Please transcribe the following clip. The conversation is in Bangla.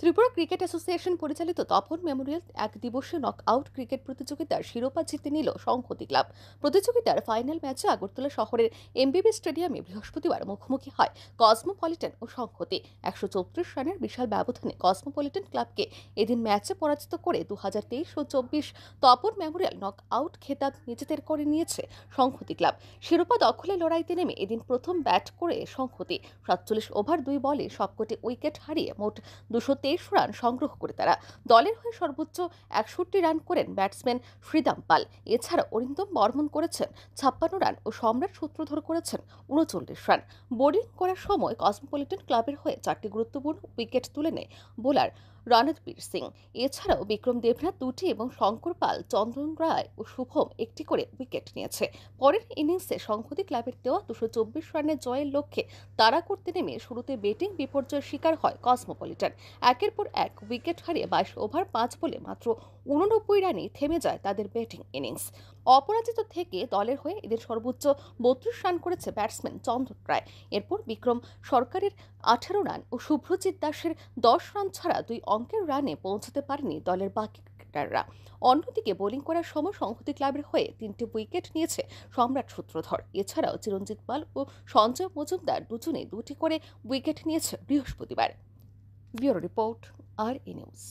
ত্রিপুরা ক্রিকেট অ্যাসোসিয়েশন পরিচালিত তপন মেমোরিয়াল এক দিবসীয় নক আউট ক্রিকেট প্রতিযোগিতার শিরোপা জিতে নিল সংহতি ক্লাব। প্রতিযোগিতার ফাইনাল ম্যাচে আগরতলা শহরের এমবিবি স্টেডিয়ামে বৃহস্পতিবার মুখোমুখি হয় কসমোপলিটন ও সংহতি একশো চৌত্রিশ রানের বিশাল ব্যবধানে কসমোপলিটন ক্লাবকে এদিন ম্যাচে পরাজিত করে দু হাজার তেইশ ও চব্বিশ তপন মেমোরিয়াল নক আউট খেতাব নিজেদের করে নিয়েছে সংহতি ক্লাব। শিরোপা দখলে লড়াইতে নেমে এদিন প্রথম ব্যাট করে সংহতি সাতচল্লিশ ওভার দুই বলে সবকটি উইকেট হারিয়ে মোট দুশো তেইশ রান সংগ্রহ করে তারা। দলের হয়ে সর্বোচ্চ একষট্টি রান করেন ব্যাটসম্যান শ্রীদাম পাল। এছাড়া অরিন্দম বর্মন করেছেন ছাপ্পান্ন রান ও সম্রাট সূত্রধর করেছেন উনচল্লিশ রান। বোলিং করার সময় কসমোপলিটন ক্লাবের হয়ে চারটি গুরুত্বপূর্ণ উইকেট তুলে নেয় বোলার রণদবীর সিং। এছাড়াও বিক্রম দেবনাথ, দুটি এবং শঙ্কর পাল, চন্দন রায় ও শুভম একটি করে উইকেট নিয়েছে। পরের ইনিংসে সংহতি ক্লাবের দেওয়া দুশো চব্বিশ রানের জয়ের লক্ষ্যে তারা করতে নেমে শুরুতে ব্যাটিং বিপর্যয়ের শিকার হয় কসমোপলিটন একের পর এক উইকেট হারিয়ে বাইশ ওভার পাঁচ বলে মাত্র উননব্বই রানেই থেমে যায় তাদের ব্যাটিং ইনিংস অপরাজিত থেকে দলের হয়ে এদের সর্বোচ্চ বত্রিশ রান করেছে ব্যাটসম্যান চন্দন রায়। এরপর বিক্রম সরকারের আঠারো রান ও শুভ্রজিৎ দাসের দশ রান ছাড়া দুই অঙ্কের রানে পৌঁছতে পারেনি দলের বাকি ক্রিকেটাররা অন্যদিকে বোলিং করার সময় সংহতি ক্লাবের হয়ে তিনটি উইকেট নিয়েছে সম্রাট সূত্রধর। এছাড়াও চিরঞ্জিত পাল ও সঞ্জয় মজুমদার দুজনে দুটি করে উইকেট নিয়েছে বৃহস্পতিবার। ব্যুরো রিপোর্ট আর ই নিউজ।